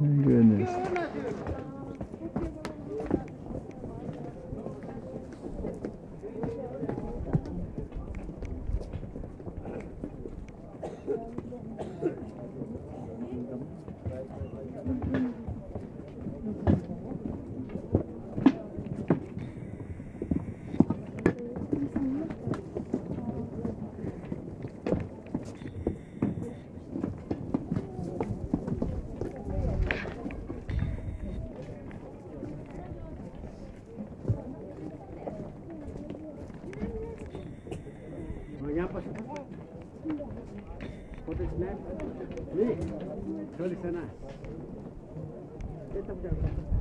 My goodness. Για. Πότε τις μέρες. Ναι. Σε όλη. Δεν τα.